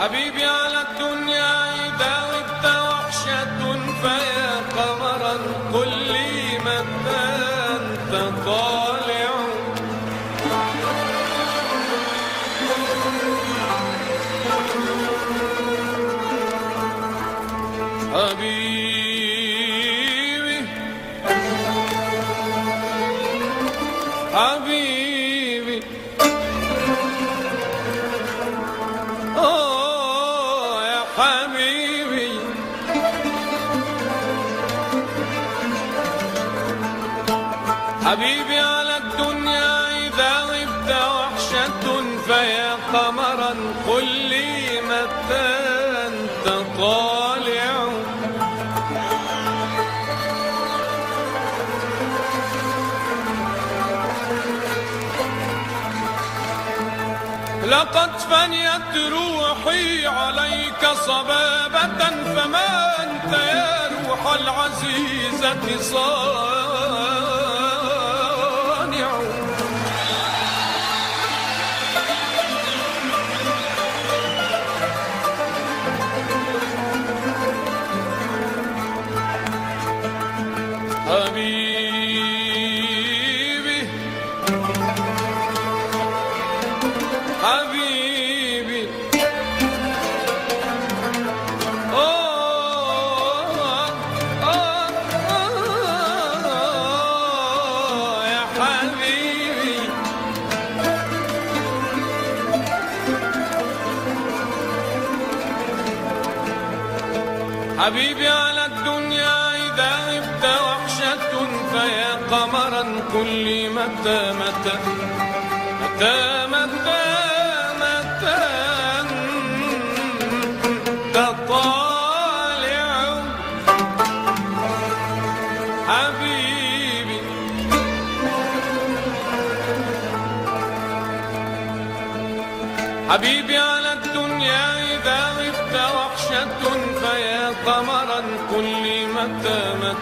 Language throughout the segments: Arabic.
حبيبي على الدنيا غبت وحشة فيا فنيت روحي عليك صبابة فما أنت يا روح العزيزة صانع حبيبي على الدنيا إذا غبت وحشة فيا قمرا كل متى متى متى متى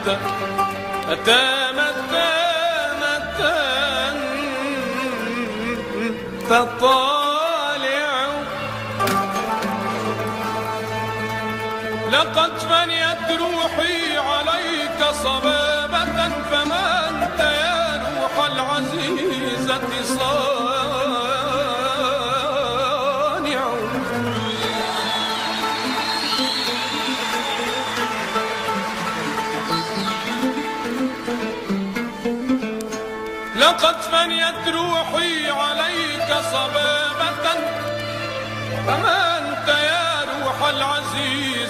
متى متى متى متى متى أنت طالع لقد فنيت روحي عليك صبابة فما أنت يا روح العزيزة صانع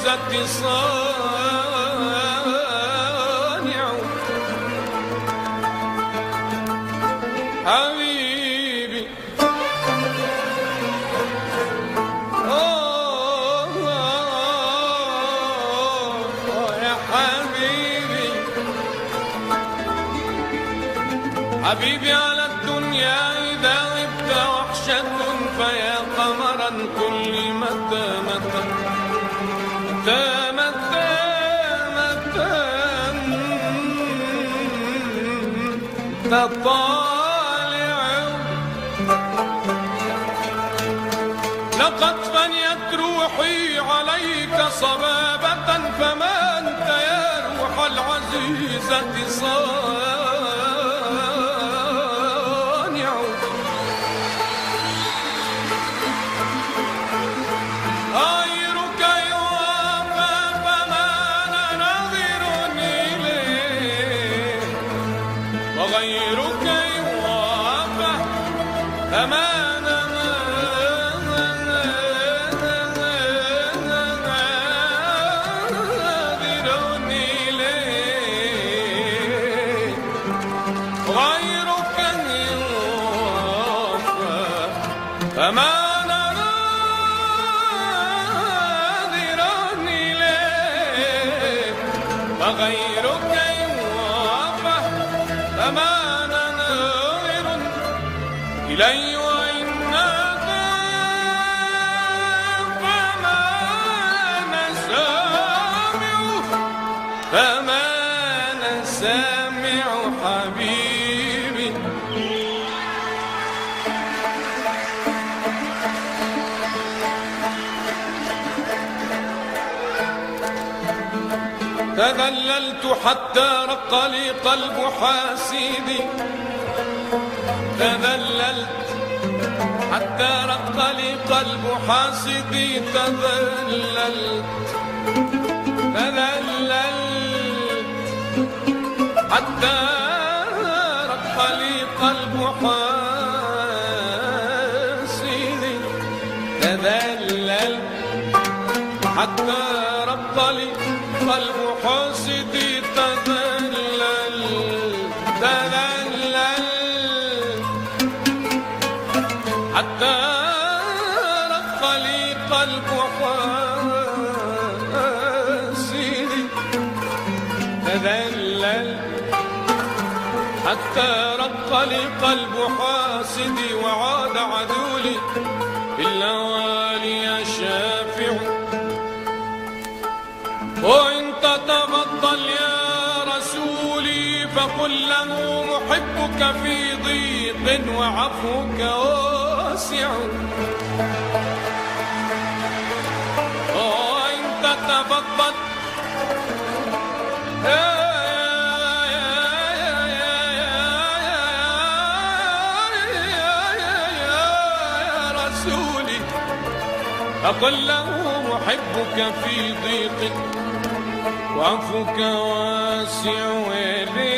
العزيزة صانع حبيبي آه آه يا حبيبي حبيبي أنت طالع لقد فنيت روحي عليك صبابة فما أنت يا روح العزيزة صانع تذللت حتى رق لي قلب حاسدي تذللت حتى رق لي قلب حاسدي تذللت تذللت حتى رق لي قلب حاسدي تذللت حتى رق لي قلب حتى رق لي قلب حاسدي وعاد عدولي إلا والي شافع وإن تتفضل يا رسولي فقل له محبك في ضيق وعفوك واسع. وإن تتفضل أقل له محبك في ضيق وعفوك واسع وليلي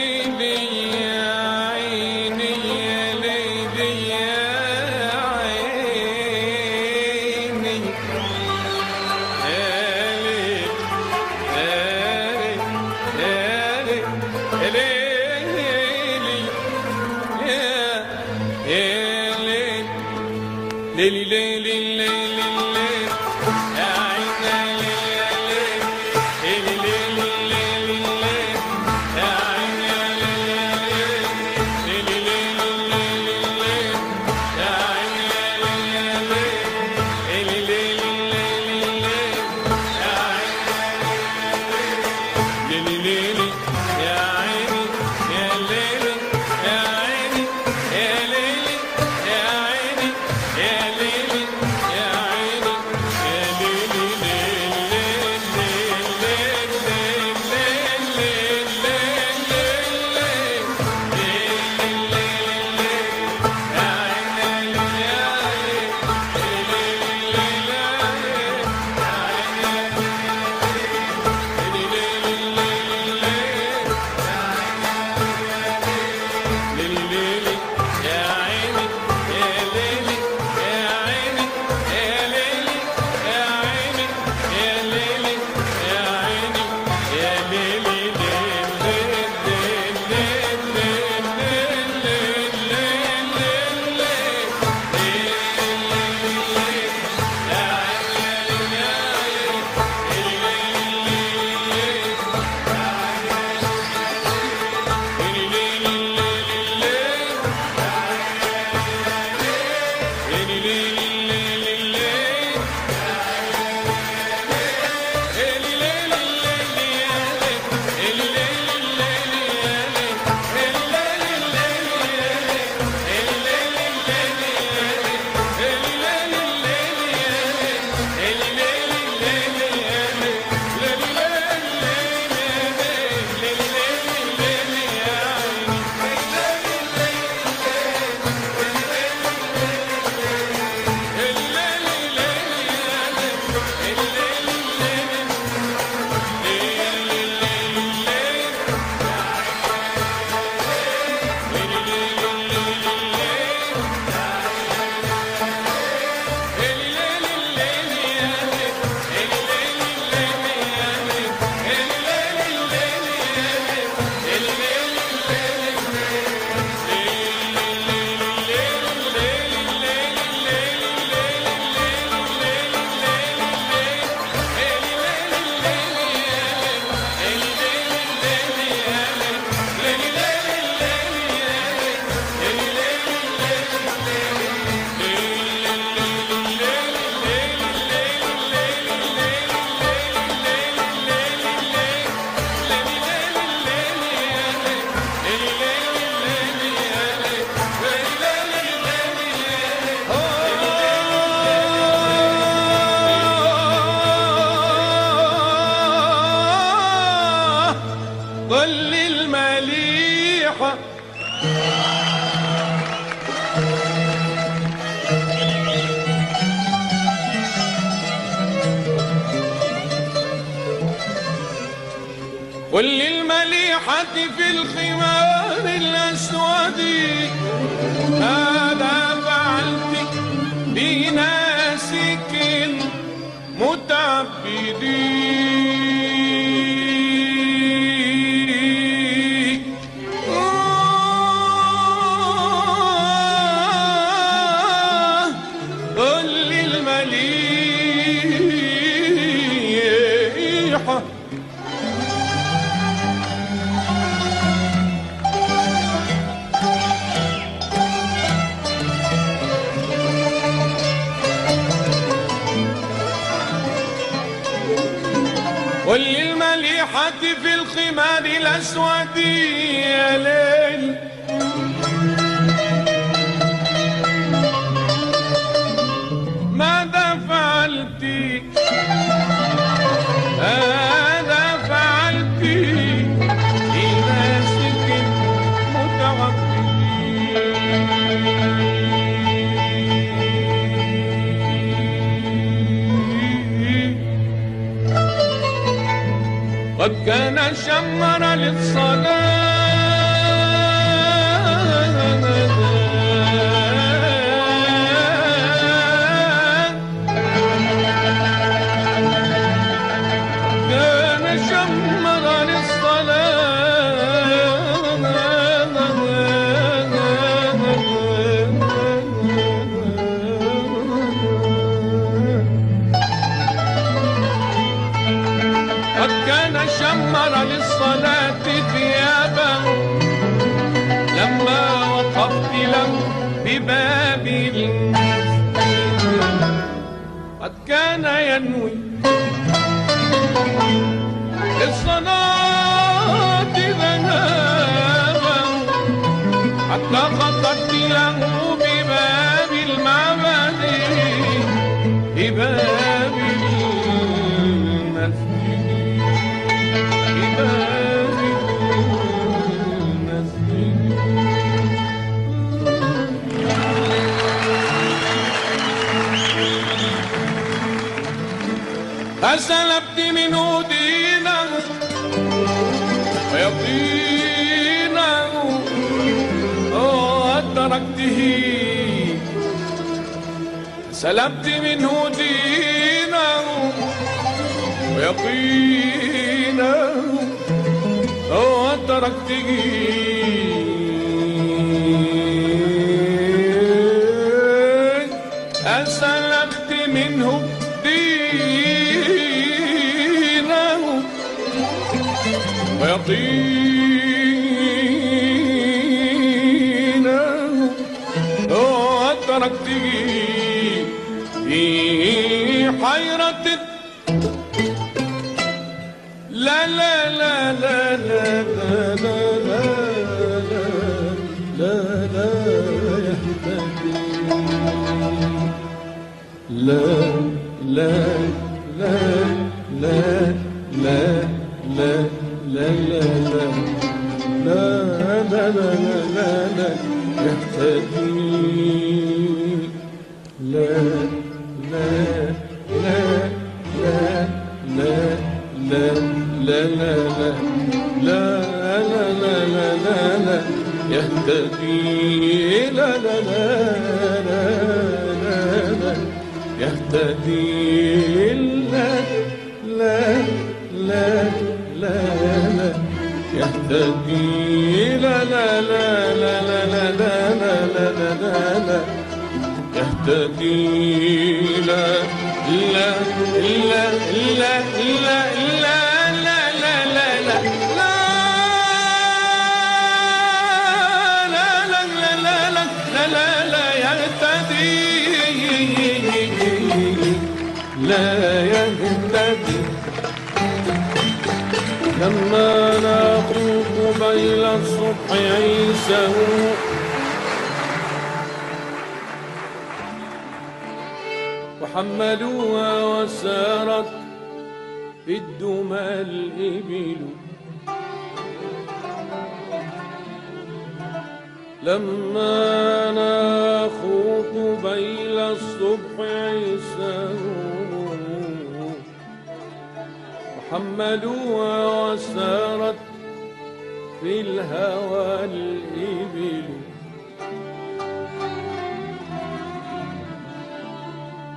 الصبح عيسه وحملوها وسارت في الدمى الإبل. لما ناخوا قبيل الصبح عيسه وحملوها وسارت في الهوى الإبل.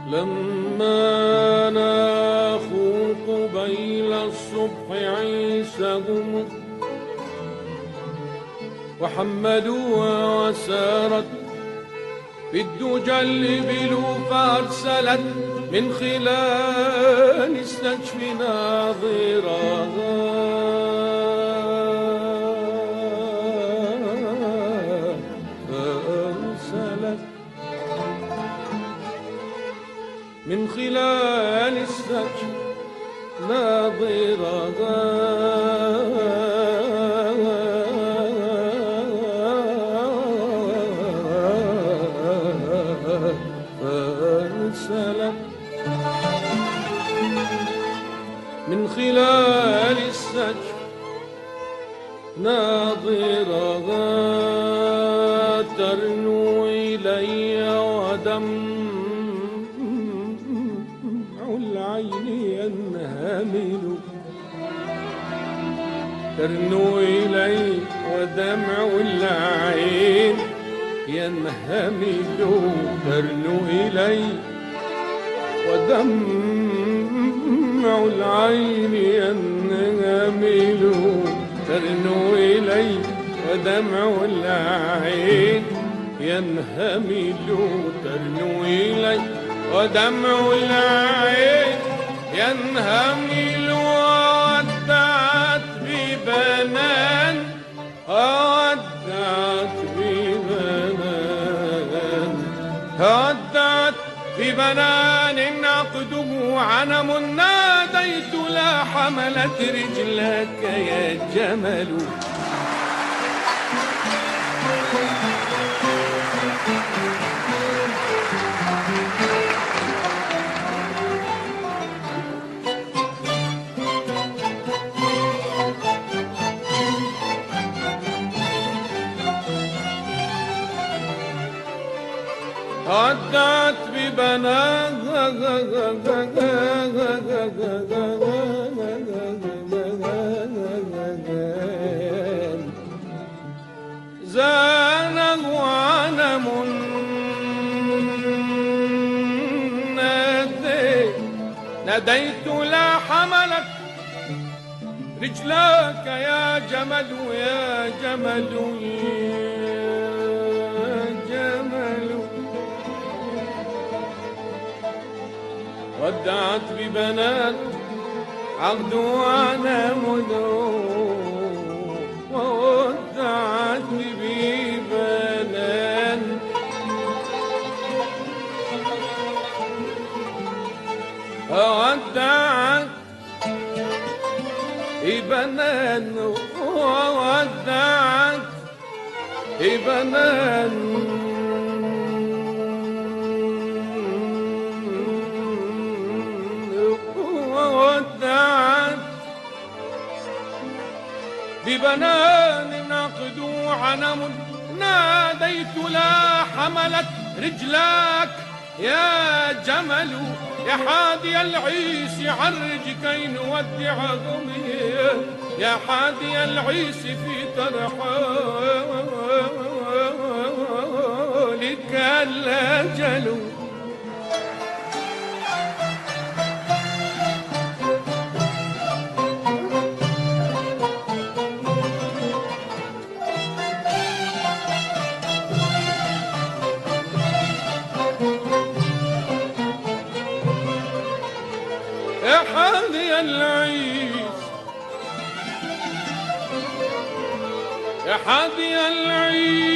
لما ناخوا قبيل الصبح عيسى هم وحملوها وسارت في الدجى الإبل فأرسلت من خلال السجف ناظرها ناظرها ترنو إلي ودمع العين ينهمل ترنو إلي ودمع العين ينهمل ترنو إلي ودمع العين ينهمل ترنو إلي ودمع العين ينهمل ودعت ببنان ودعت ببنان عقده عنم ناديت لا حملت رجلك يا جمل. ودعت ببنان زانه نادي ناديت لا حملت رجلاك يا جمل يا جمل. ودعت ببنات عقد وأنا مدو وودعت ببنات. ودعت ببنان وودعت ببنان ببنان نقد عنم ناديت لا حملت رجلاك يا جمل يا حادي العيس عرج كي نودعهم يا حادي العيس في ترحالك الأجل. العيس يا حادي العيس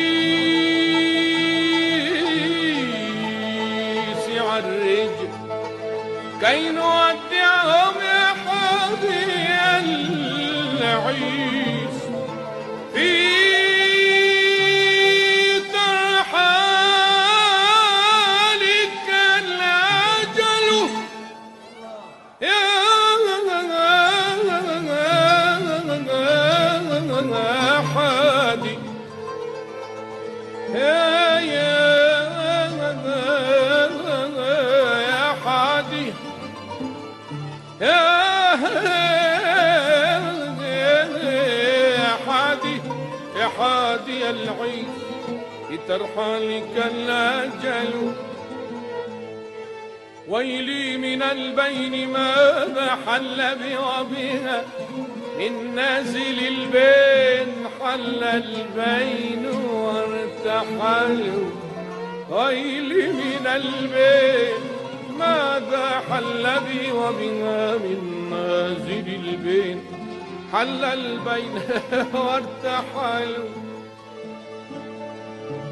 بترحالك الأجل ويلي من البين ماذا حل بي وبها من نازل البين حل البين وارتحل ويلي من البين ماذا حل بي وبها من نازل البين؟ حل البين وارتحل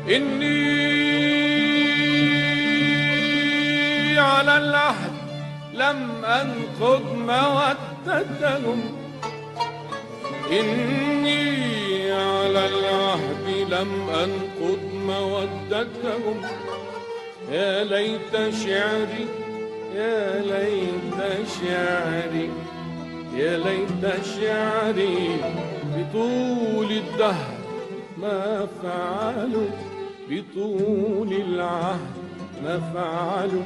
إني على العهد لم أنقض مودتهم إني على العهد لم أنقض مودتهم يا ليت شعري يا ليت شعري يا ليت شعري بطول الدهر ما فعلوا. بطول العهد ما فعلوا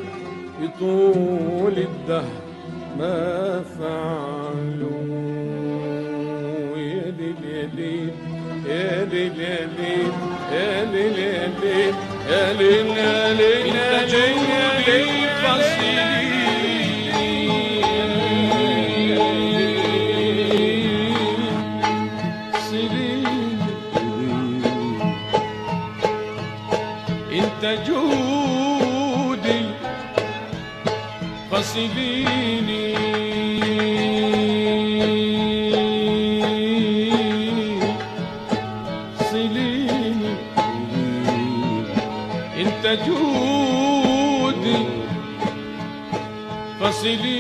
بطول الدهر ما فعلوا يا ليل يا ليل يا ليل يا ليل يا ليل يا ليل يا ليل يا فصليني صليني انت جودي. فصليني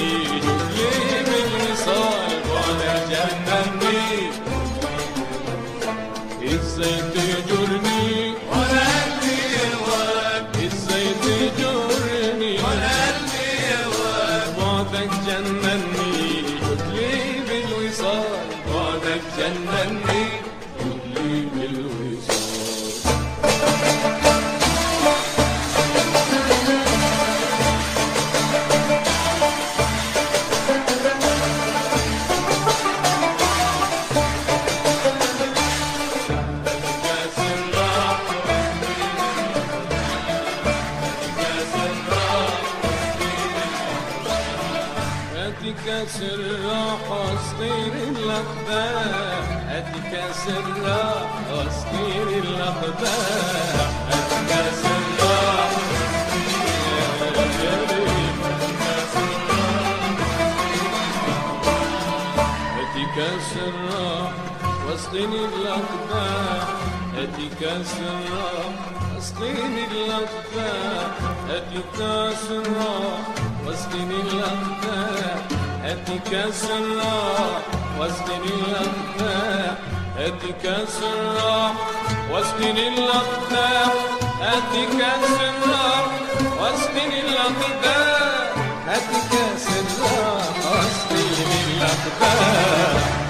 النيل ليه من صايب على جنة سرنا أسكير الأقدام سرا واسقني الأقدام أتيك سرا واسقني الأقدام أتيك سرا واسقني الأقدام أتيك سرا واسقني الأقدام هات كاس الراح واسكن الاقدام هات كاس الراح واسكن الاقدام هات كاس الراح واسكن الاقدام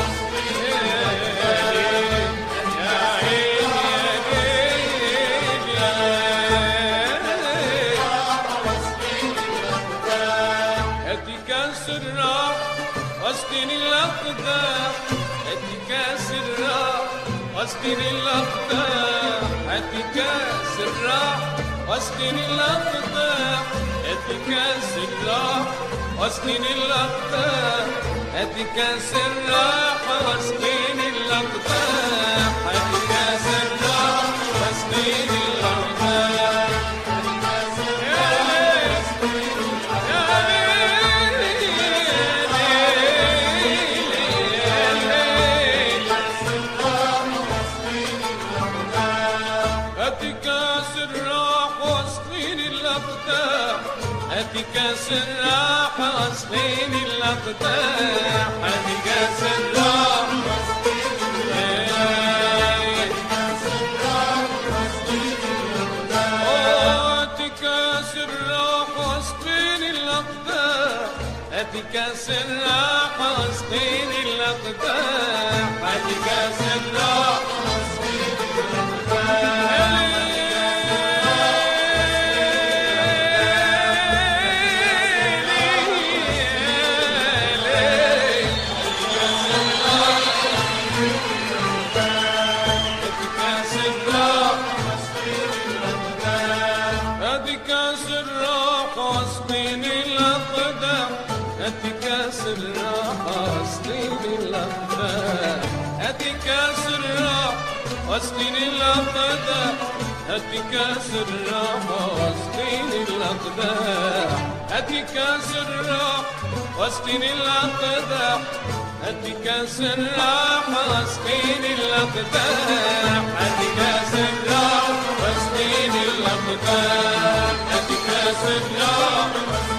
واسكن الأقدام هديك الراح واسكن الأقدام هديك الراح واسكن الأقدام هديك الراح واسكن الأقدام هديك الراح واسكن الأقدام سلاح غسلين الأقداح حديقة سلاح غسلين كاس الراحة غسلين الأقداح حديقة سلاح الجذا هاتي كاس الراحة واسقيني الأقداح هاتي كاس الراحة واسقيني الأقداح هاتي كاس الراحة واسقيني الأقداح هاتي كاس الراحة واسقيني الأقداح هاتي كاس الراحة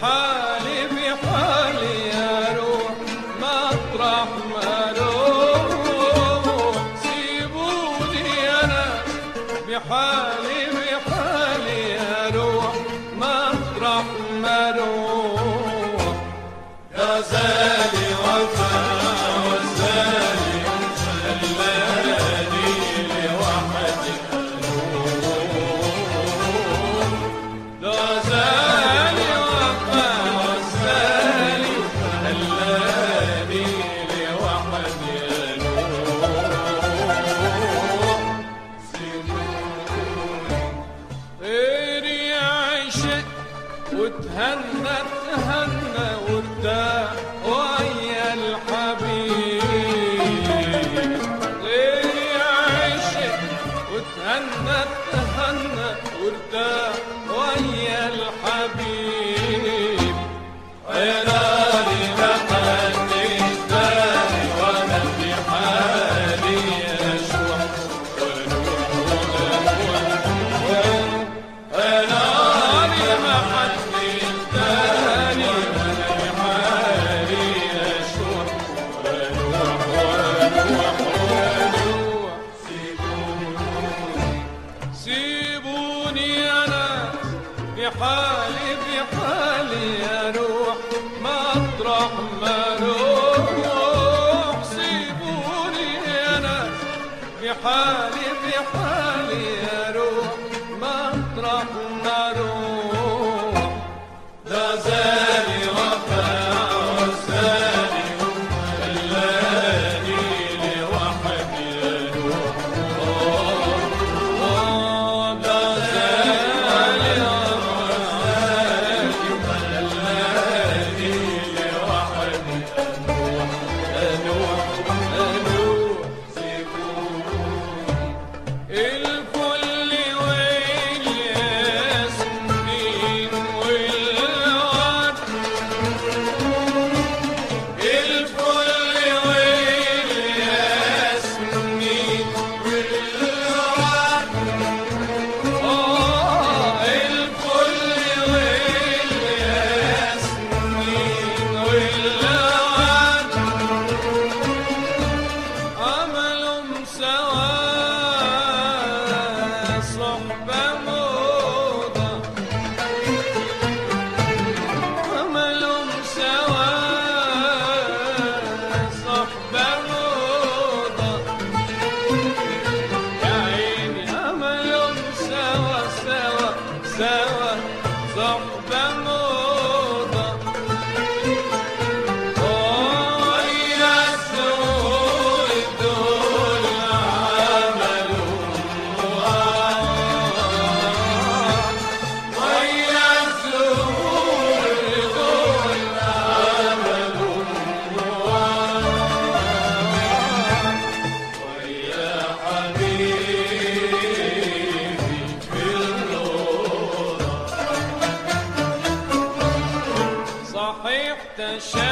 Hi.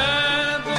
land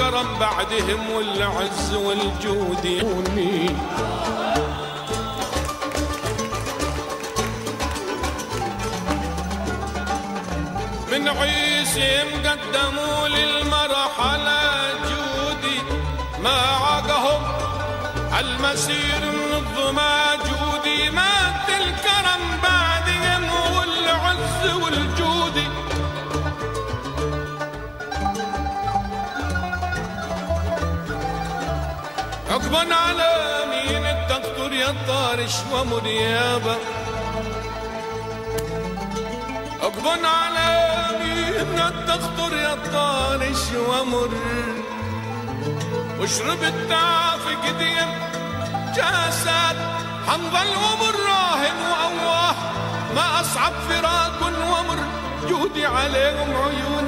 الكرم بعدهم والعز والجود. يوني من عيسي مقدموا للمرحلة جودي. ما عقهم المسير منظمة جودي. مات الكرم بعدهم والعز والجود. غصبا على مين التقطر يا الطارش ومريابة غصبا على مين التقطر يا طارش ومر؟ واشرب في قديم جسد حنظل ومر راهن وأواه ما أصعب فراق ومر جودي عليهم عيون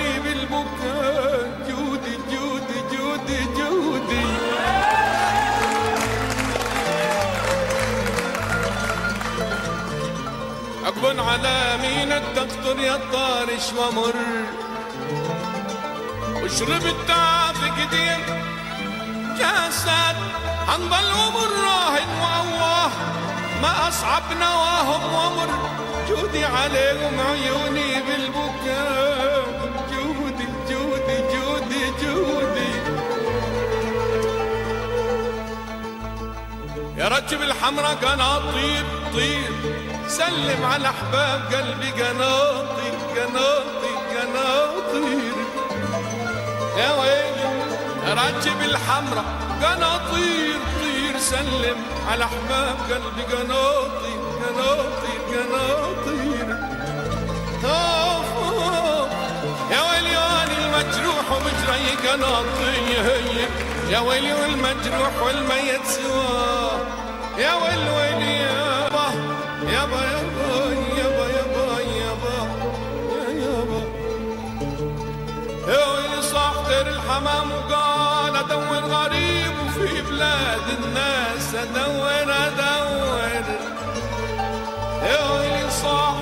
حب على مين الدكتور يا طارش ومر. وشربت تعافي كتير جسد. حنظل ومر راهن وأواه. ما أصعب نواهم ومر. جودي عليهم عيوني بالبكاء. جودي جودي جودي جودي. يا رجب الحمرا قناطير طير سلم على احباب قلبي قناطي قناطي قناطير. يا ويلي رجب الحمرا قناطير طير سلم. على احباب قلبي قناطي قناطي قناطير. طاف يا ويلي أنا المجروح وبجري قناطي هي يا ويلي والمجروح والميت سوا. يا ويل ويلي يابا يابا يابا. بلاد الناس أدور أدور. يا صاح.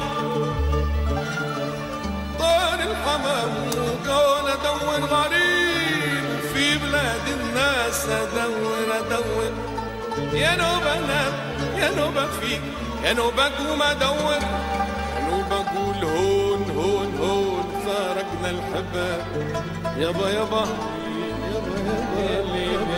طار الحمام وقال أدور غريب. في بلاد الناس أدور أدور. يا نوبة نام يا نوبة فيك يا نوبة قوم أدور. يا نوبة قول هون هون هون فارقنا الحباب. يابا يابا. يابا, يابا, يابا.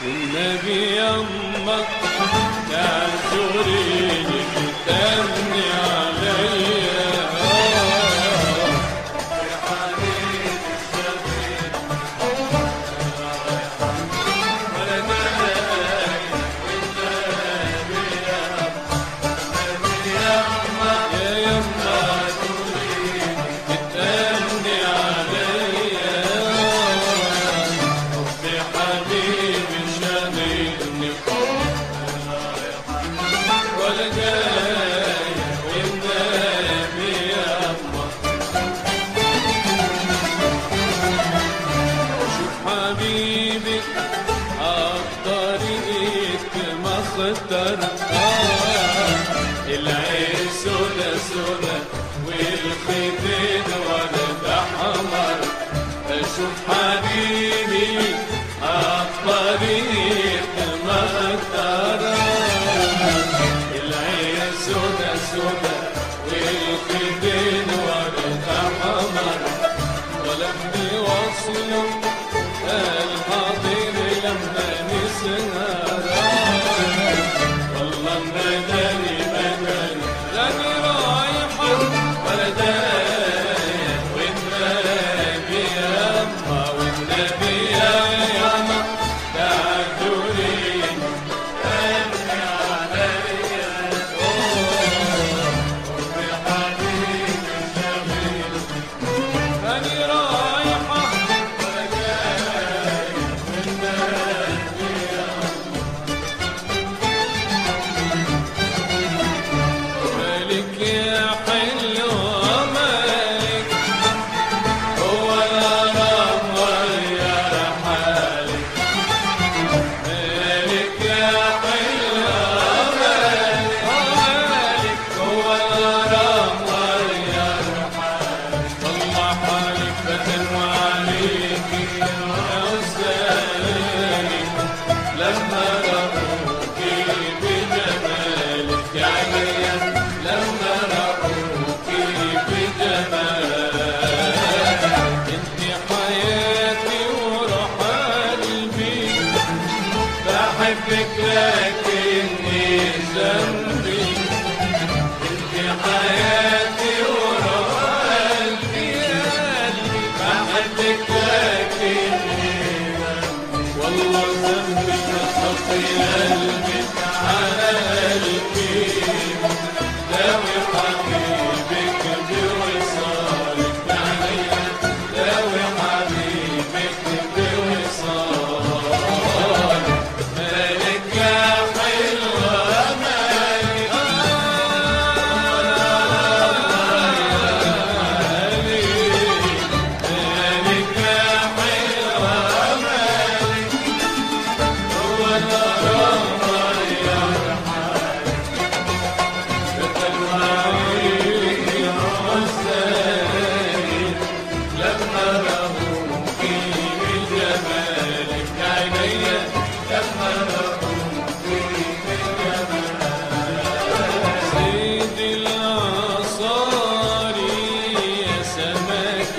والنبي يمك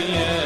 champion.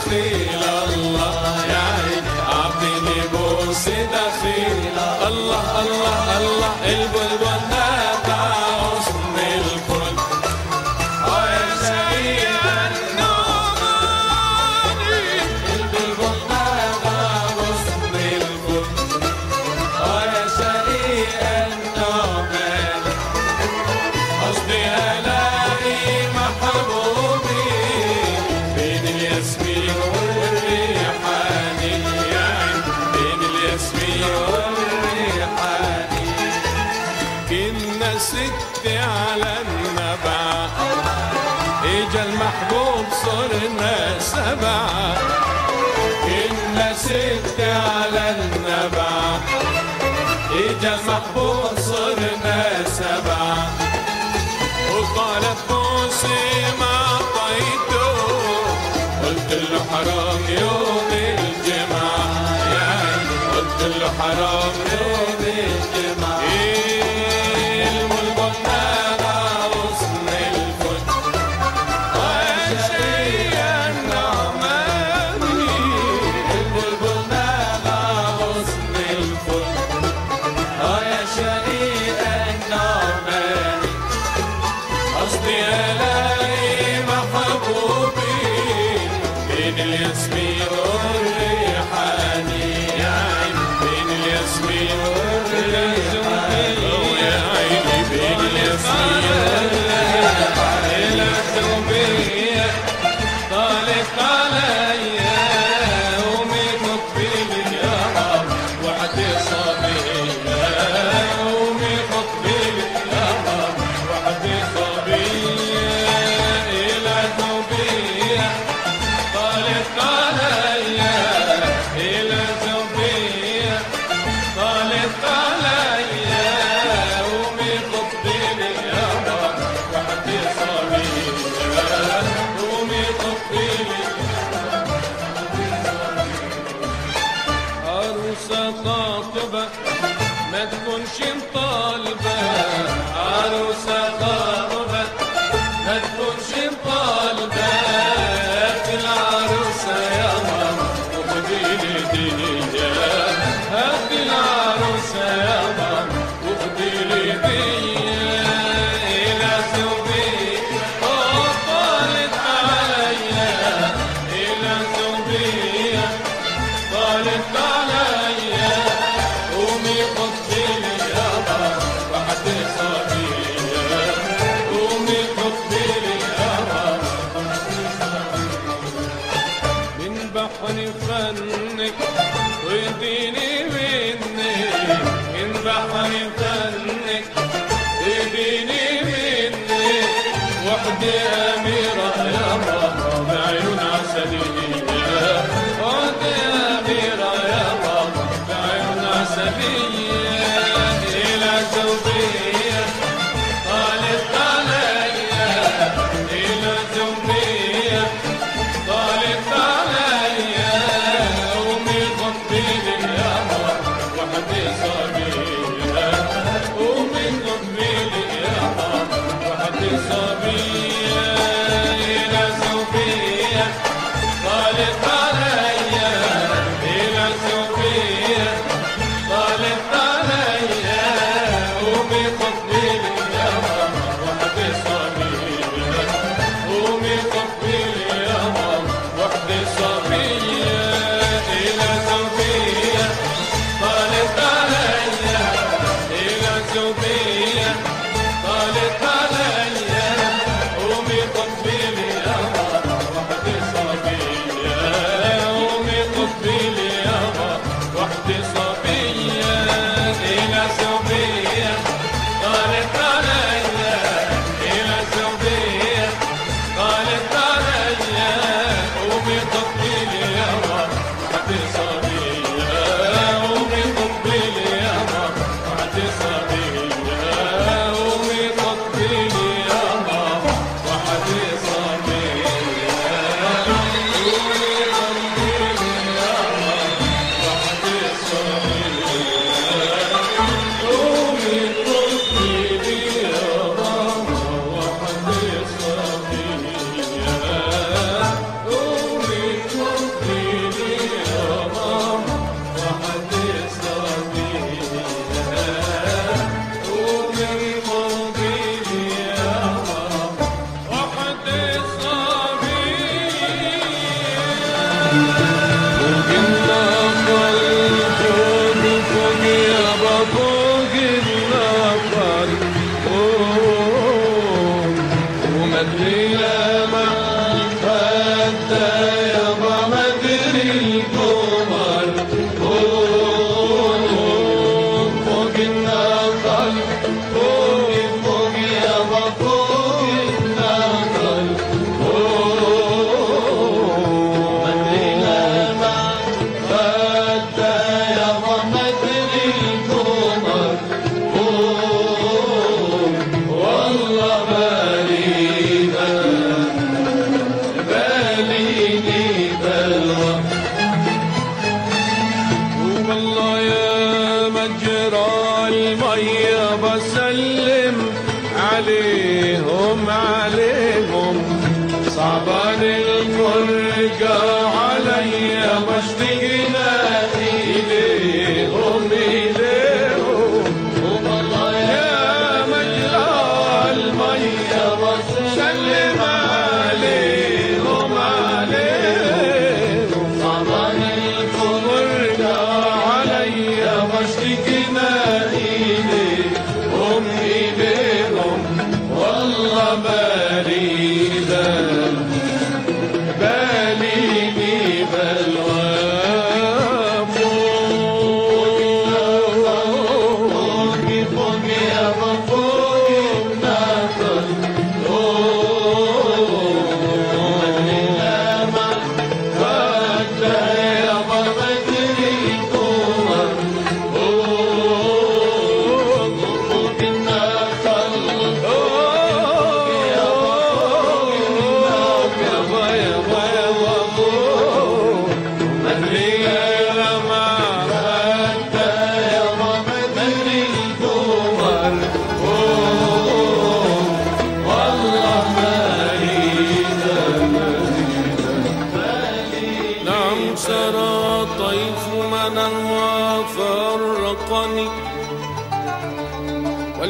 Stay. حبه صرنا ما حرام يوم الجمعة. يعني قلت له حرام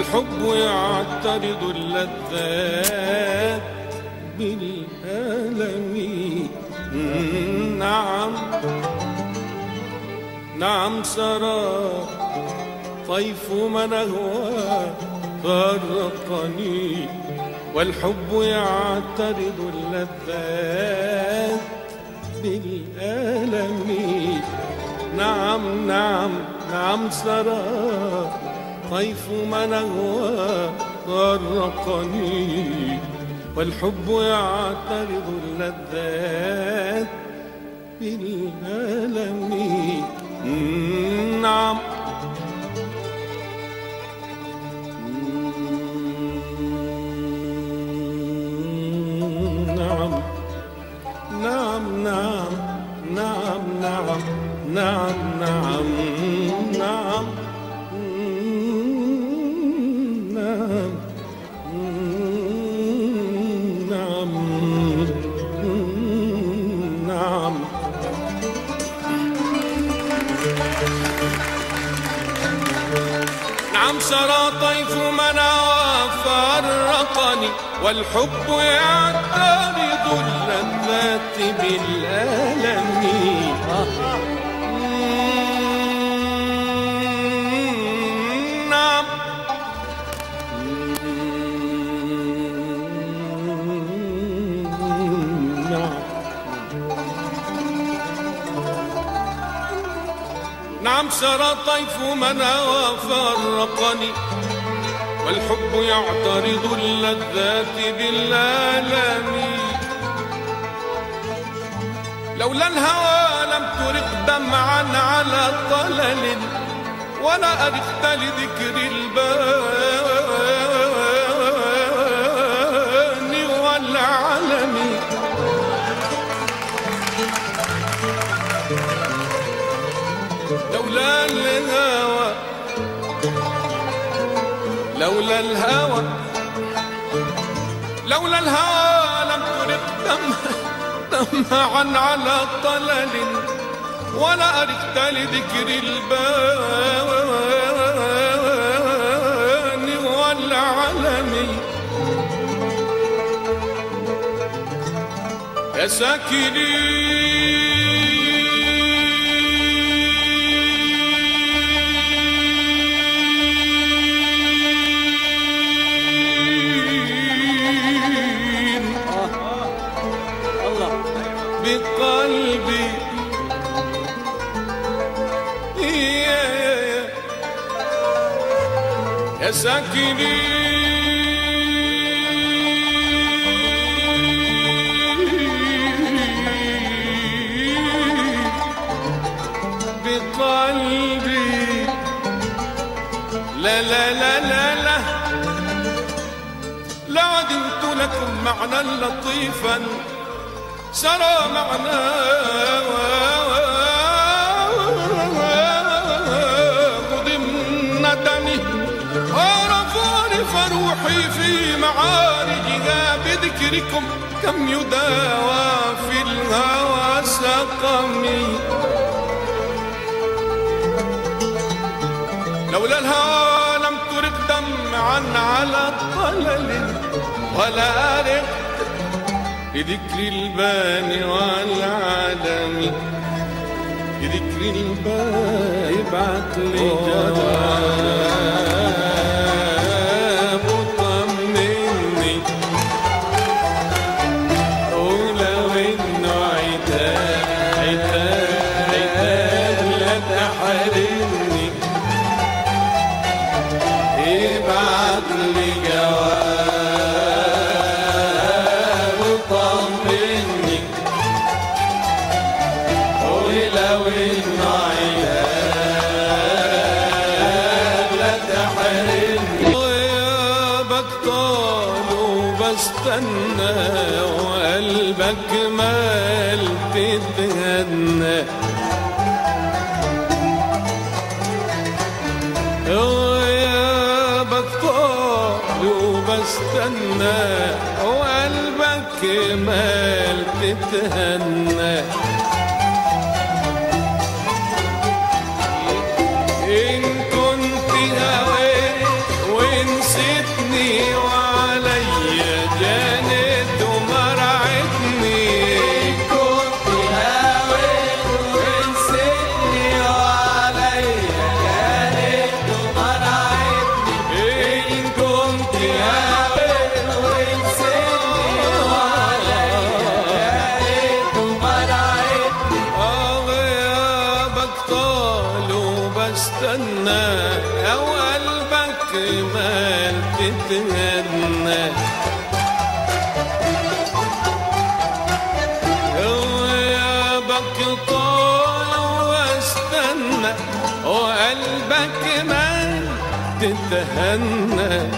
والحب يعترض اللذات بالألم. نعم. نعم سرى طيف منهوى فرقني والحب يعترض اللذات بالألم. نعم نعم نعم سرى طيف من أهوى غرقني والحب يعترض اللذات بالألم. نعم. نعم. نعم نعم نعم نعم نعم, نعم. سرى طيف منى فرقني والحب يعترض اللذات بالألم. نعم سرى طيف منى وفرقني. والحب يعترض اللذات بالآلام. لولا الهوى لم ترق دمعا على طلل ولا أرقت لذكر البان لولا الهوى لولا الهوى لولا الهوى لم ترق دم دمعا على طلل ولا أرقت لذكر البان والعلم. يا ساكنين يا ساكنين. بقلبي. لا لا لا لا لا. لا عدمت لكم معنى لطيفا. سرى معنا أضحي في معارجها بذكركم كم يداوى في الهوى سقمي. لولا الهوى لم ترق دمعا على طلل ولا أرق بذكر البان والعالم بذكر البان ابعث لي جدعان أن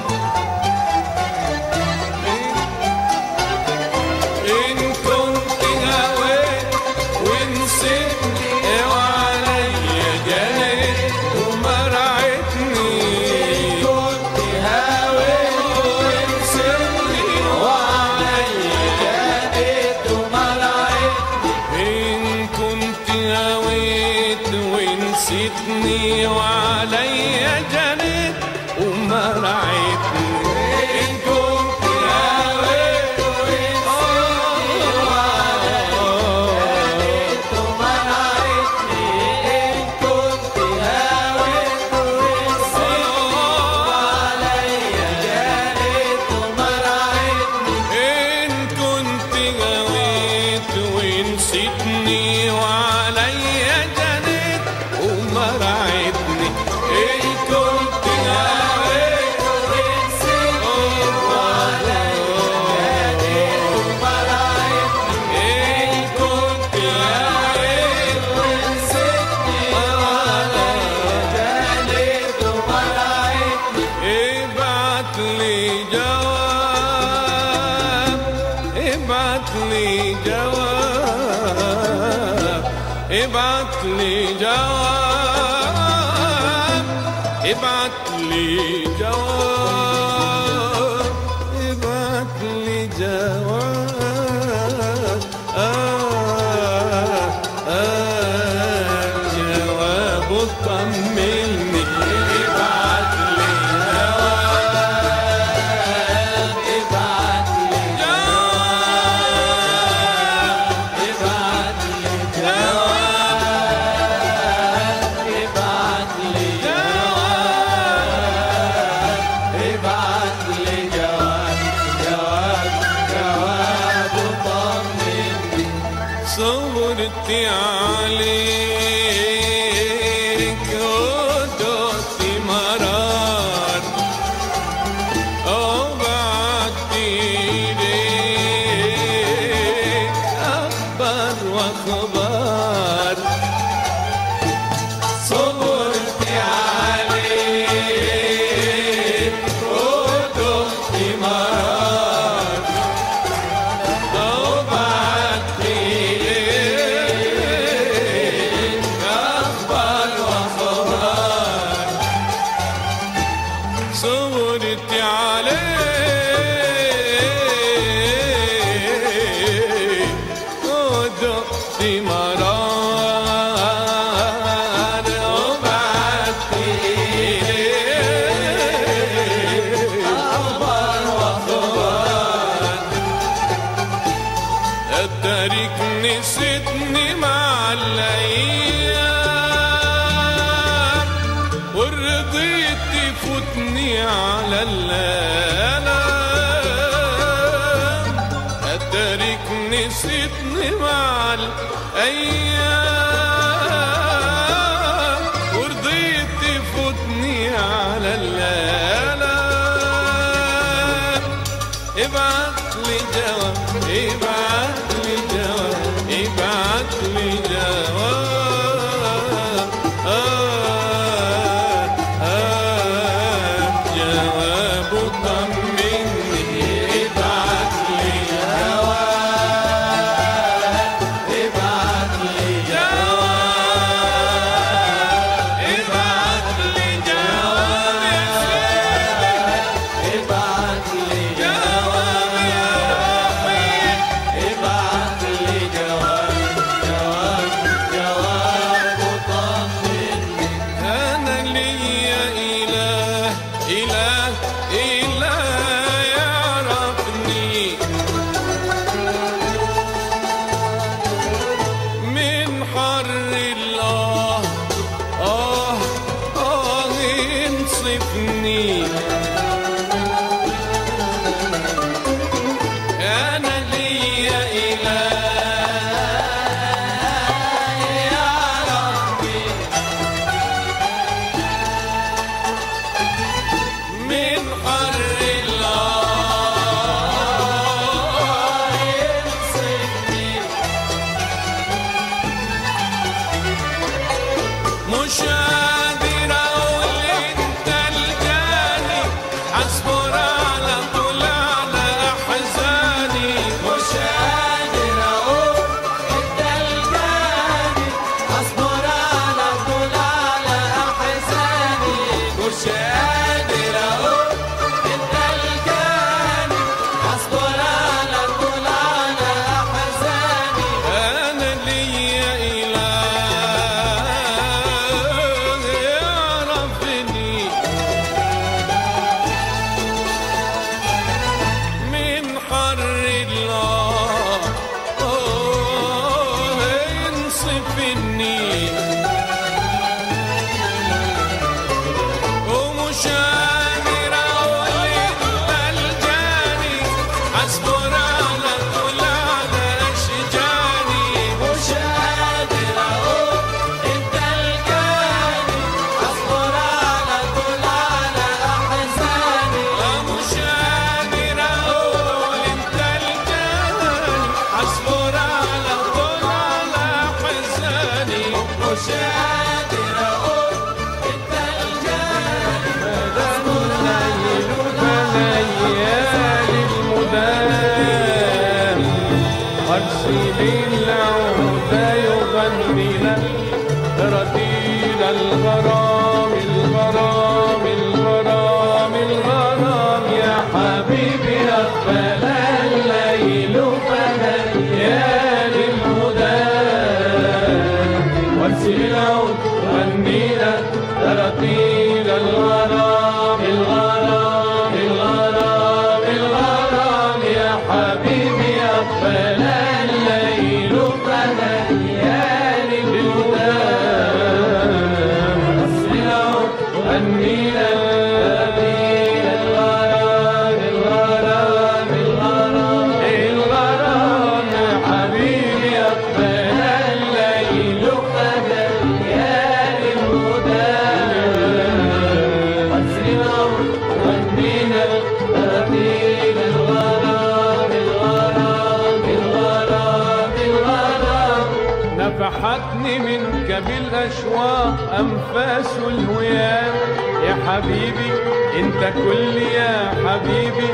حبيبي انت كل يا حبيبي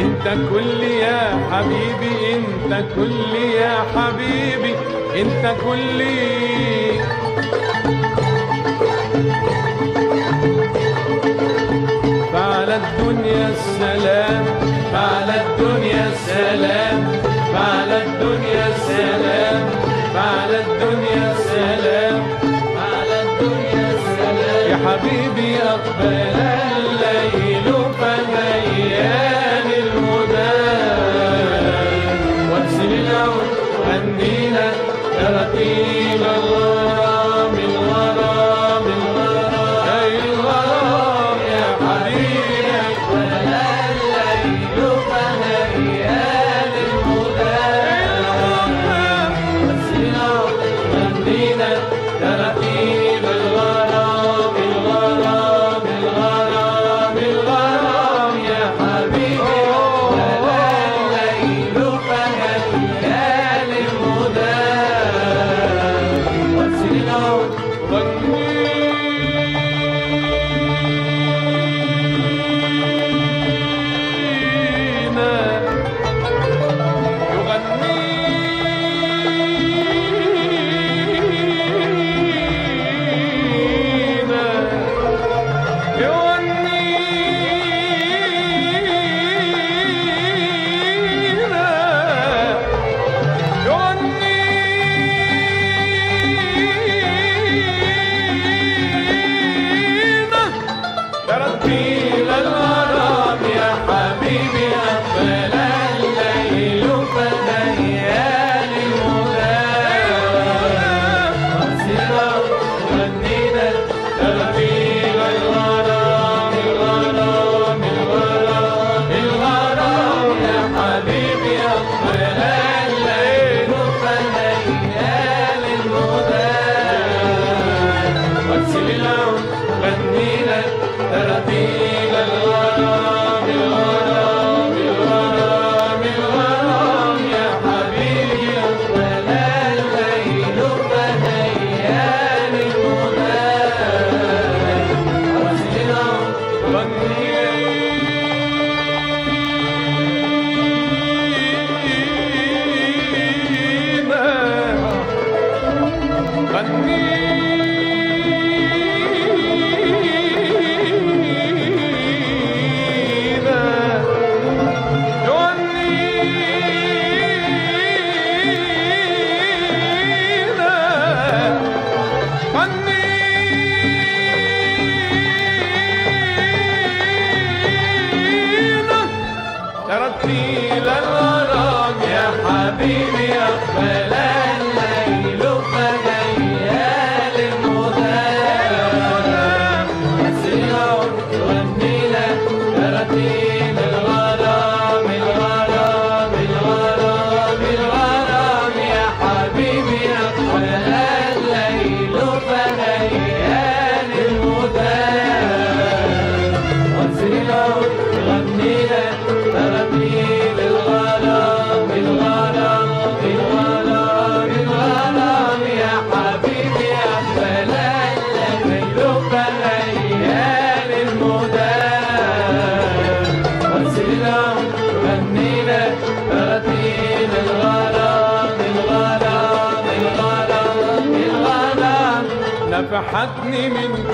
انت كل يا حبيبي انت كل يا حبيبي انت كل فعلى الدنيا السلام فعلى الدنيا السلام فعلى الدنيا السلام فعلى الدنيا السلام فعلى الدنيا يا حبيبي أقبل الليل فليان الهدى. وابسم العود عنينا ترتيب الله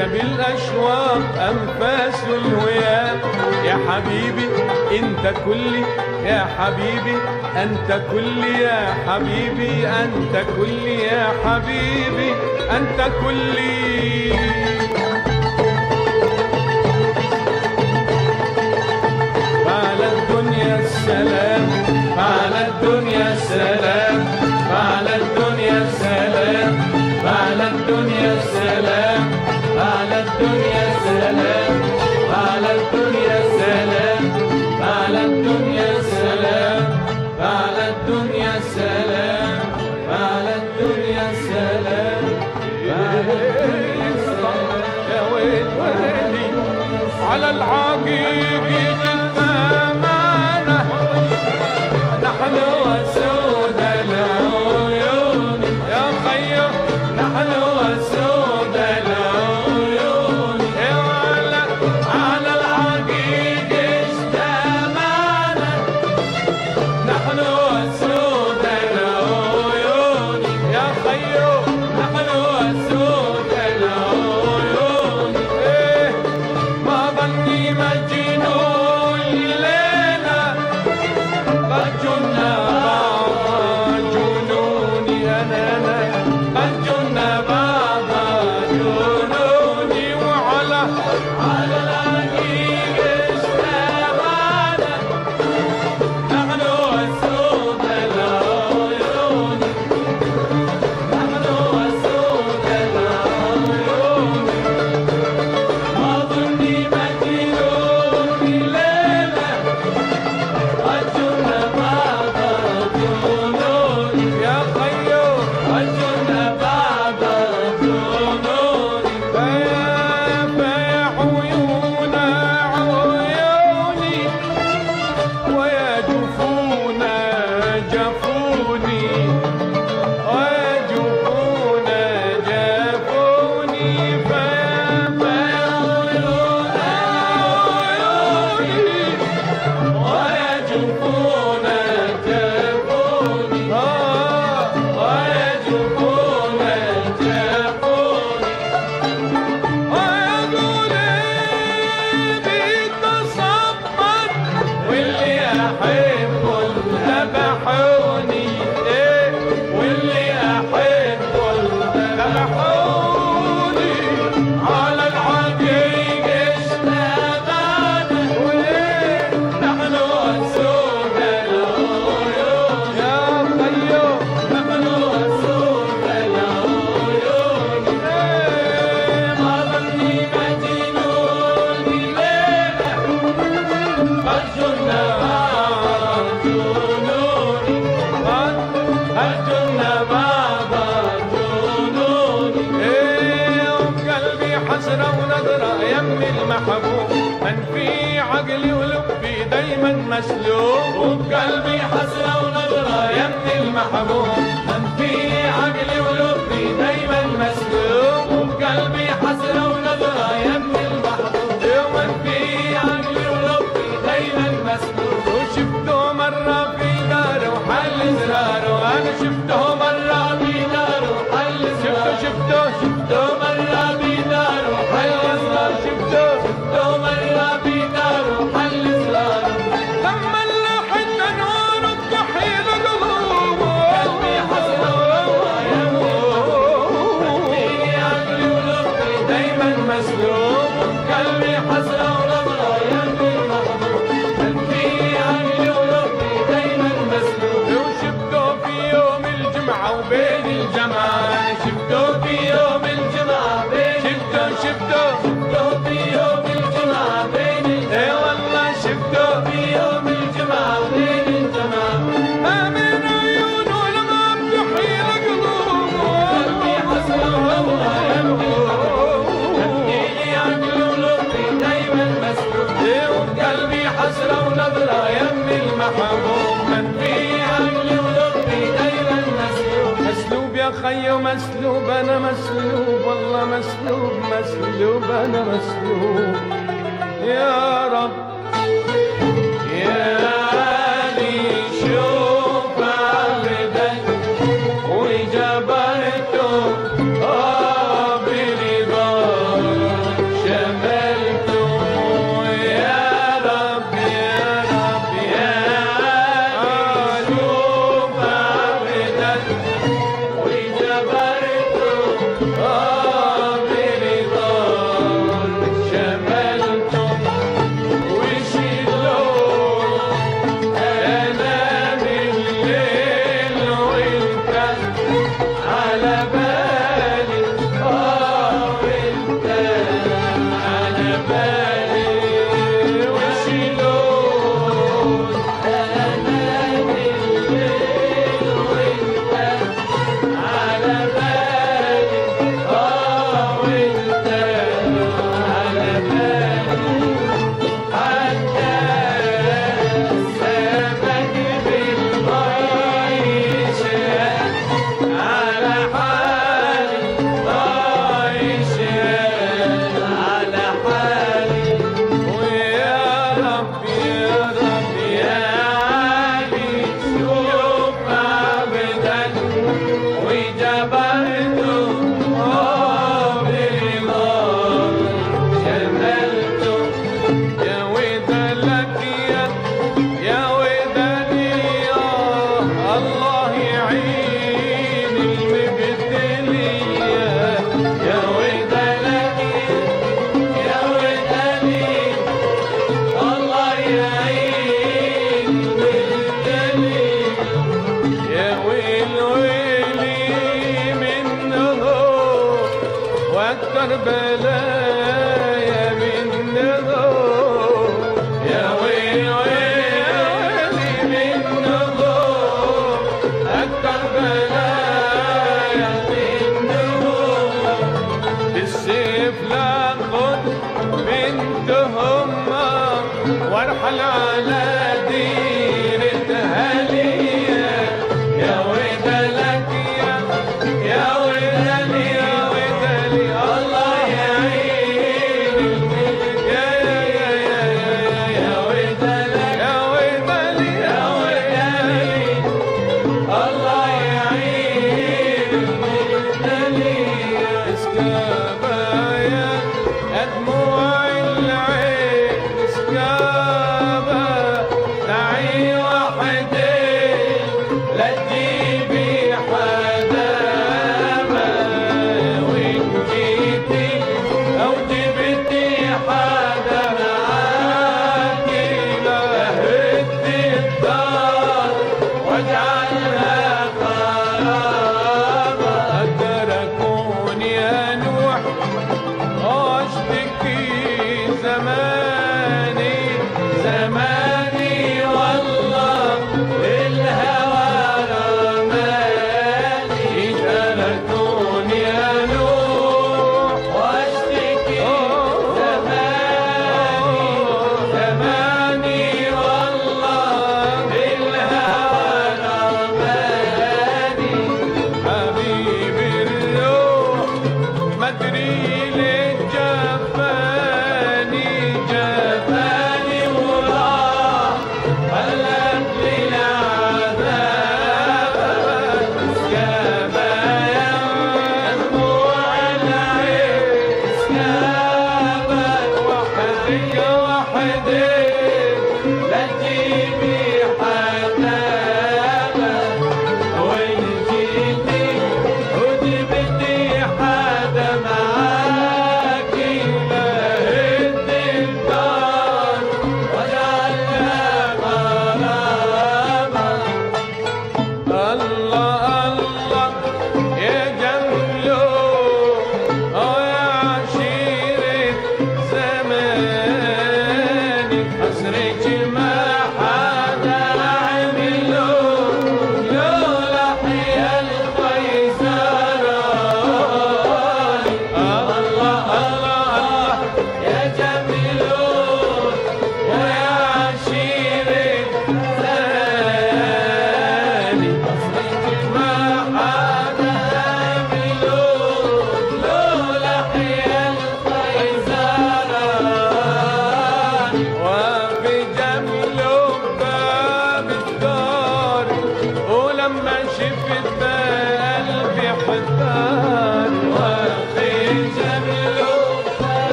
يا بالأشواق أنفاس الهيام يا حبيبي أنت كلي يا حبيبي أنت كلي يا حبيبي أنت كلي يا حبيبي أنت كلي فعلى الدنيا السلام فعلى الدنيا السلام فعلى الدنيا السلام فعلى الدنيا السلام. على العقيق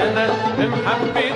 وقعتنا بمحبة